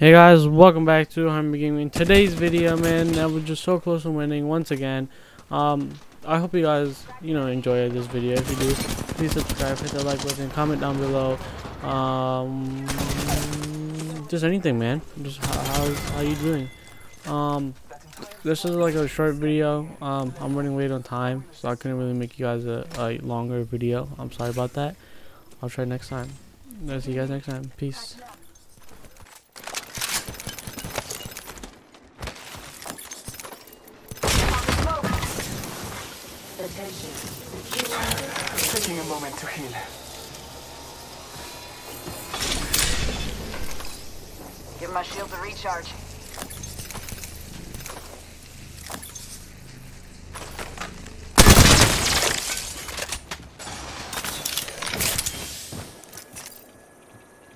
Hey guys, welcome back to HarmanB Gaming. Today's video, man, I was just so close to winning once again. Um, I hope you guys, you know, enjoy this video. If you do, please subscribe, hit the like button, comment down below. Um, just anything, man. Just how how, how you doing? Um, this is like a short video. Um, I'm running late on time, so I couldn't really make you guys a, a longer video. I'm sorry about that. I'll try next time. I'll see you guys next time. Peace. Taking a moment to heal. Give my shield a recharge.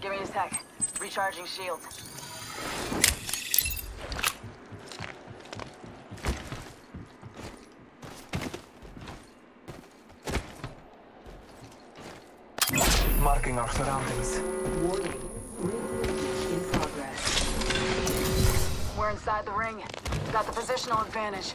Give me a sec. Recharging shield. Marking our surroundings. Warning. In progress. We're inside the ring. Got the positional advantage.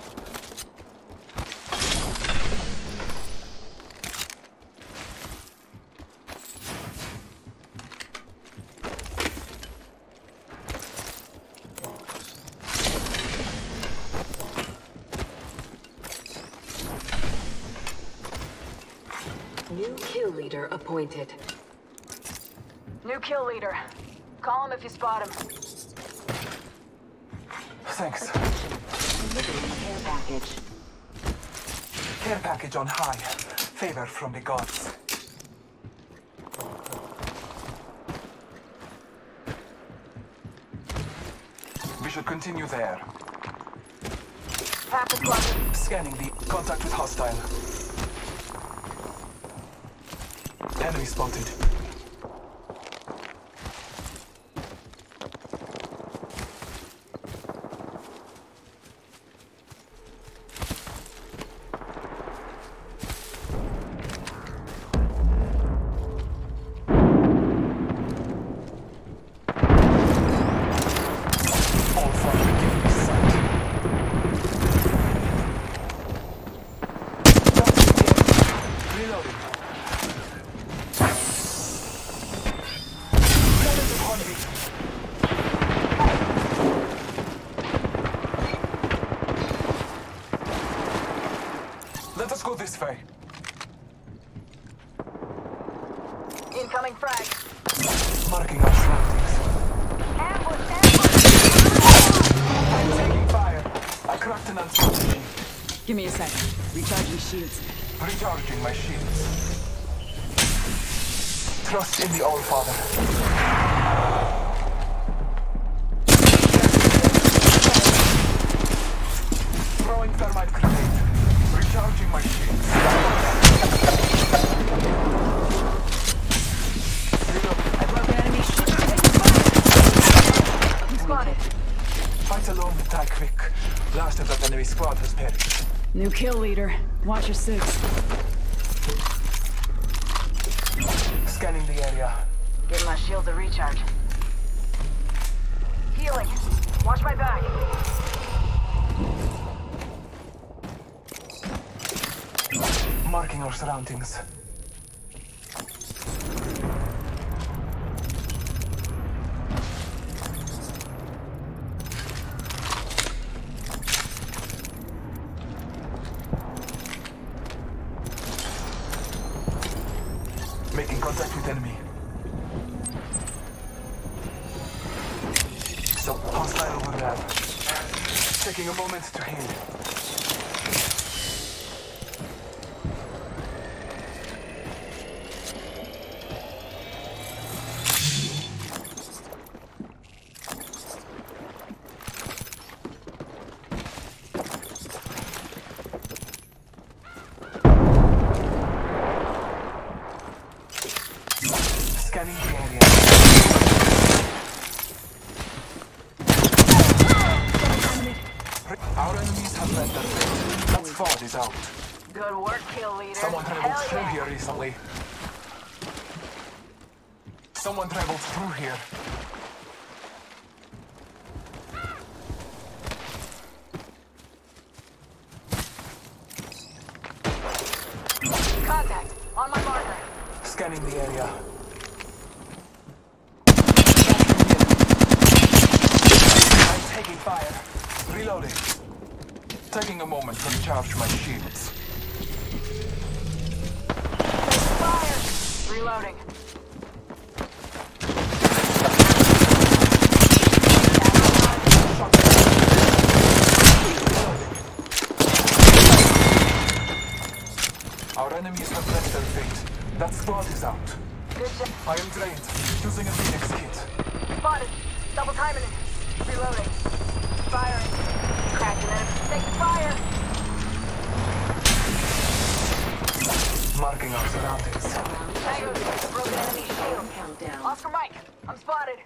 New kill leader appointed. New kill leader. Call him if you spot him. Thanks. Care package. Care package on high. Favor from the gods. We should continue there. Pack. Scanning the contact with hostile. Enemy spotted. This way. Incoming frag. Marking our surroundings. Ambush, ambush! I'm taking fire. I cracked an unspoken Give me a sec. Recharging shields. Recharging my shields. Trust in the All-Father. Throwing Spotted. Fight alone, die quick. Last of that enemy squad has perished. New kill leader. Watch your six. Scanning the area. Give my shield a recharge. Healing. Watch my back. Marking our surroundings. Making contact with enemy. So hostile over there. Taking a moment to heal. can't let them. That spot is out. Good work, kill leader. Someone traveled Hell through yeah. here recently. Someone traveled through here. Contact. On my marker. Scanning the area. I'm taking fire. Reloading. Taking a moment to recharge my shields. Fire! Reloading. Our enemies have met their fate. That squad is out. Good. I am drained. Using a Phoenix kit. Spotted. Double timing it. Reloading. Firing. Cracking it. Take fire! Marking our surroundings. Tango, broken enemy shield. Countdown. Oscar Mike, I'm spotted.